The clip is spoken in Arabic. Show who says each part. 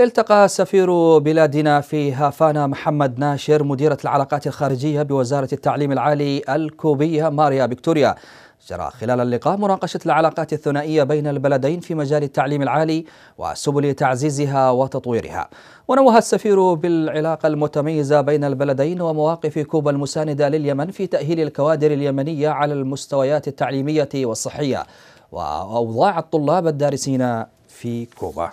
Speaker 1: التقى سفير بلادنا في هافانا محمد ناشر مديرة العلاقات الخارجية بوزارة التعليم العالي الكوبية ماريا فيكتوريا. جرى خلال اللقاء مناقشة العلاقات الثنائية بين البلدين في مجال التعليم العالي وسبل تعزيزها وتطويرها. ونوه السفير بالعلاقة المتميزة بين البلدين ومواقف كوبا المساندة لليمن في تأهيل الكوادر اليمنية على المستويات التعليمية والصحية وأوضاع الطلاب الدارسين في كوبا.